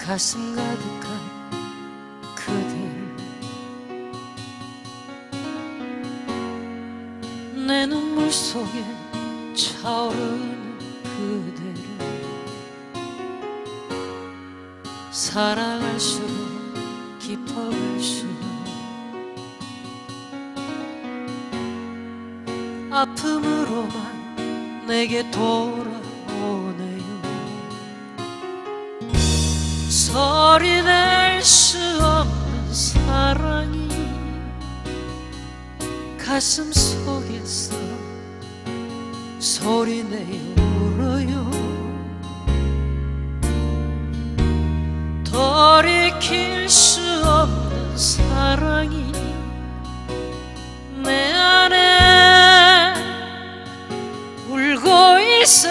가슴 가득한 그대를 내 눈물 속에 차오르는 그대를 사랑할수록 깊어갈수록 아픔으로만 내게 돌아 소리 낼수 없는 사랑이 가슴 속에서 소리내어 울어요. 돌이킬 수 없는 사랑이 내 안에 울고 있어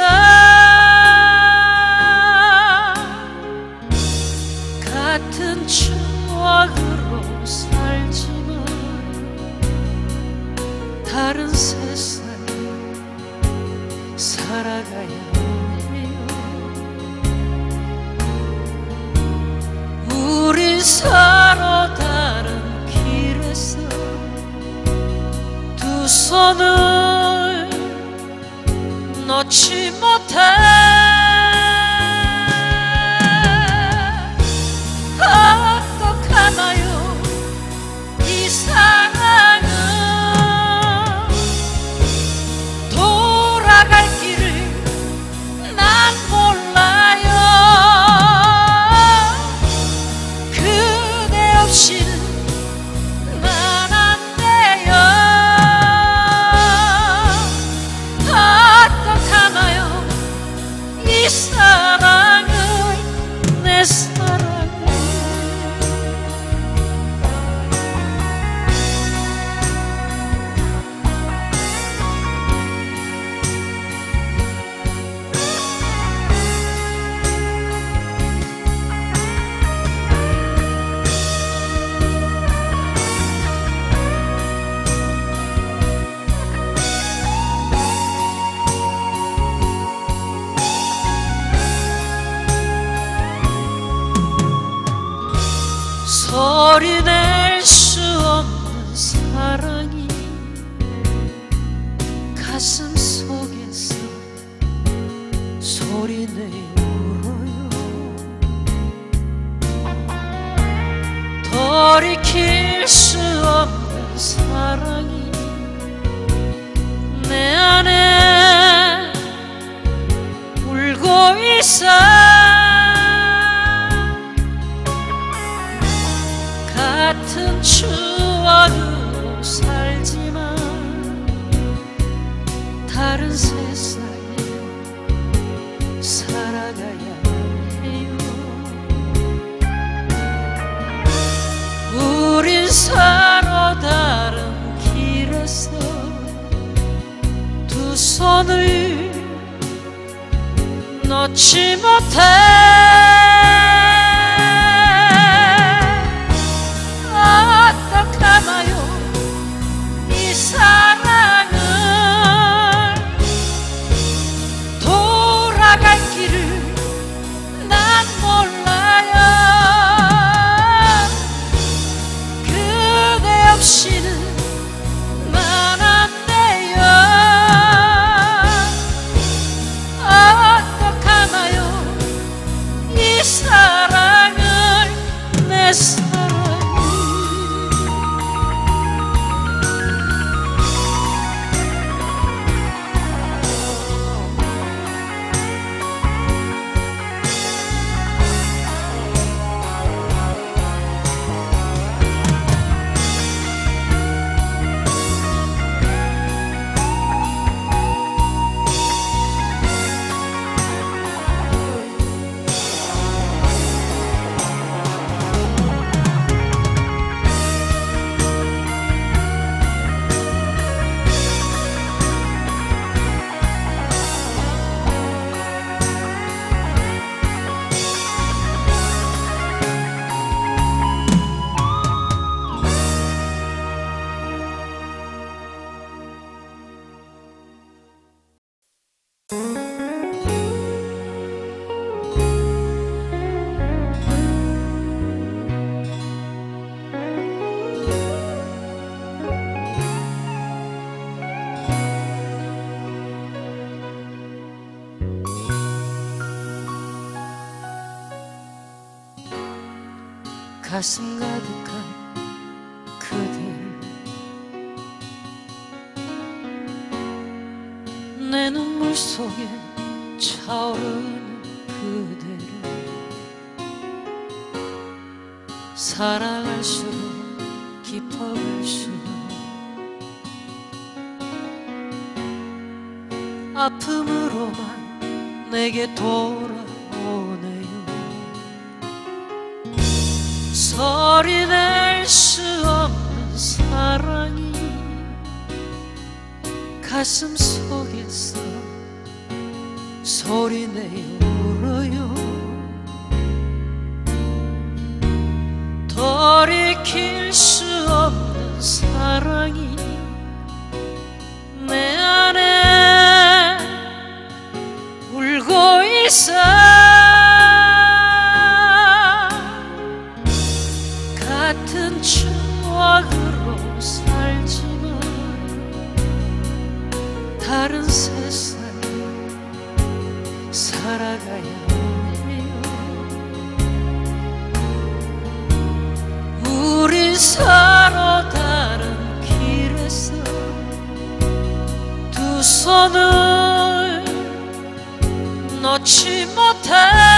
놓지 못해 소리 낼수 없는 사랑이 가슴 속에서 소리 내어요. 돌이킬 수 없는 사랑이 내 안에 울고 있어 추억으로 살지만 다른 세상에 살아가야 해요. 우린 서로 다른 길에서 두 손을 놓지 못해 가슴 가득한 그대를 내 눈물 속에 차오르는 그대를 사랑할수록 깊어갈수록 아픔으로만 내게 돌아 낼수 없는 사랑이 가슴 속에서 소리내어 울어요. 돌이킬 수 없는 사랑이 내 안에 울고 있어 놓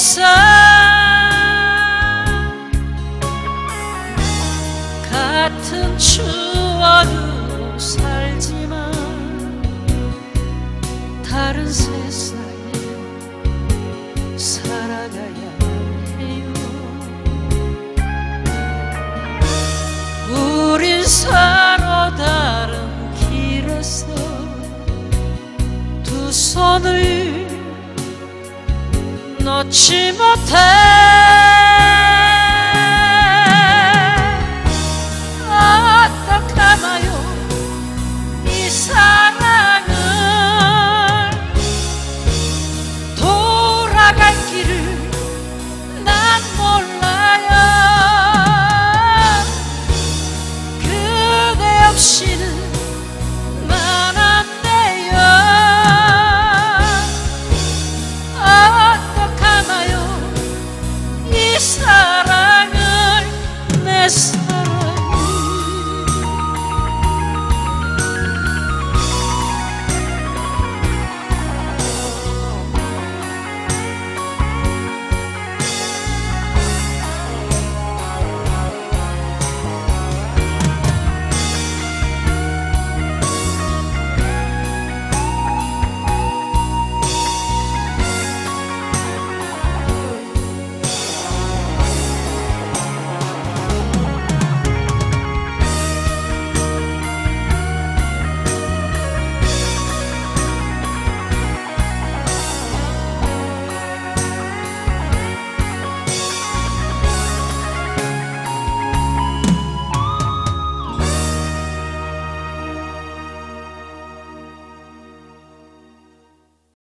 있어. 같은 추억으로 살지만 다른 세상에 살아가야 해요. 우린 서 놓지 못해